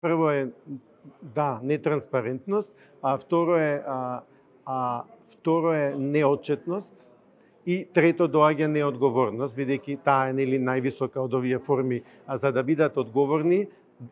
Прво е да, нетранспарентност, а второ е а, а второ е неотчетност и трето доаѓа неодговорност, бидејќи таа е нели највисока од овие форми, а за да бидат одговорни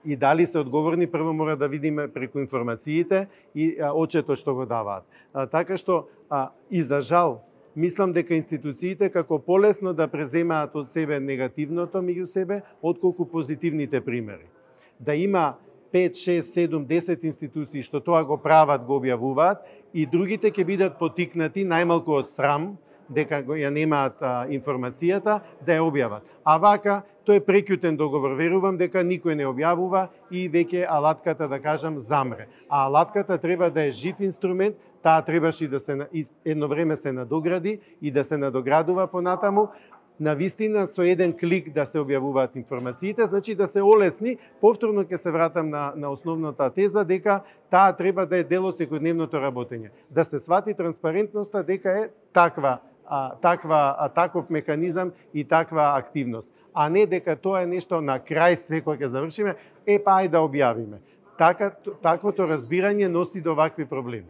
и дали се одговорни, прво мора да видиме преку информациите и а, очетот што го даваат. А, така што, а, и за жал, мислам дека институциите како полесно да преземаат од себе негативното меѓу себе, отколку позитивните примери. Да има 5, 6, 7, 10 институции што тоа го прават, го објавуваат, и другите ќе бидат потикнати најмалку од срам, дека ја немаат а, информацијата, да ја објават. А вака, тој е прекјутен договор. Верувам дека никој не објавува и веќе алатката, да кажам, замре. А алатката треба да е жив инструмент, таа требаше и да се едно време се надогради и да се надоградува понатаму, на вистина со еден клик да се објавуваат информациите, значи да се олесни, повторно ќе се вратам на, на основната теза, дека таа треба да е дел од секојдневното работење. Да се свати транспарентноста дека е таква а, таква, а, таков механизам и таква активност. А не дека тоа е нешто на крај све кој ќе завршиме, е па ај да објавиме. Така, таквото разбирање носи до вакви проблеми.